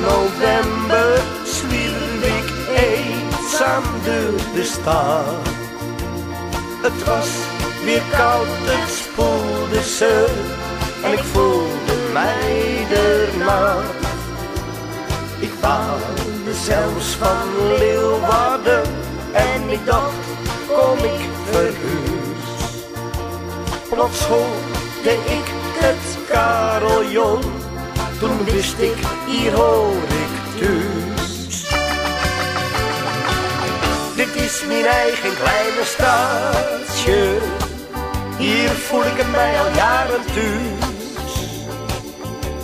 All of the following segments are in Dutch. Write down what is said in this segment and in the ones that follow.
november zwierde ik eenzaam door de stad. Het was weer koud, het spoelde ze en ik voelde mij maar. Ik baalde zelfs van Leeuwarden en ik dacht, kom ik verhuis. Plots hoorde ik het carillon toen wist ik, hier hoor ik thuis. Dit is mijn eigen kleine stadje, hier voel ik mij al jaren thuis.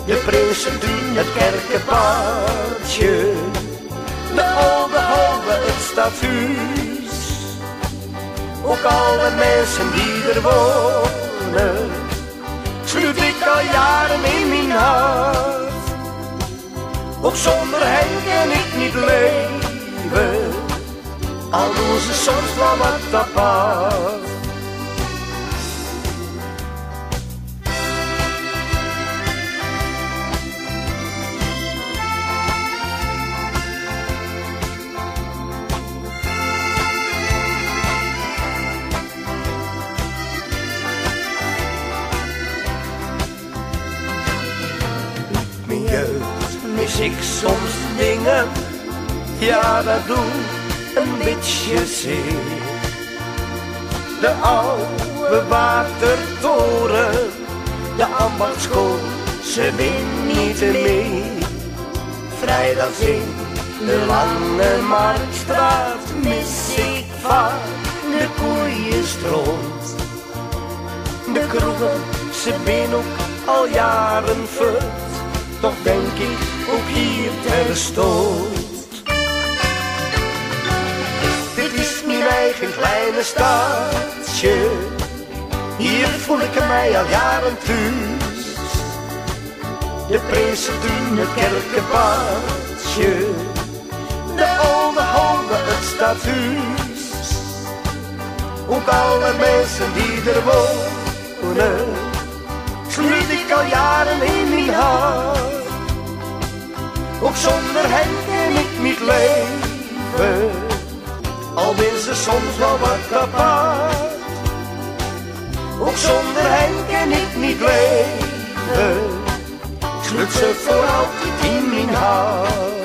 De Prinsentuin, het kerkenpaadje, de oude halve, het stadhuis. Ook alle mensen die er wonen, sluit ik al jaren in mijn hart. Ook zonder hen kan ik niet leven, al doen ze soms wel wat apart. Mis ik soms dingen, ja dat doe een beetje zeer. De oude watertoren, de ambachtschool, ze win niet mee. Vrijdags in de lange marktstraat mis ik vaak de koeienstront. De kroegen, ze ben ook al jaren vult, toch denk ik ook hier terstond. Dit is mijn eigen kleine stadje, hier voel ik mij al jaren thuis. De Prinsentuin, het de oude halve, het stadhuis. Ook alle mensen die er wonen, sluit ik al jaren in. Ook zonder hen kan ik niet leven, al ben ze soms wel wat apart. Ook zonder hen kan ik niet leven, sluit ze voor altijd in mijn hart.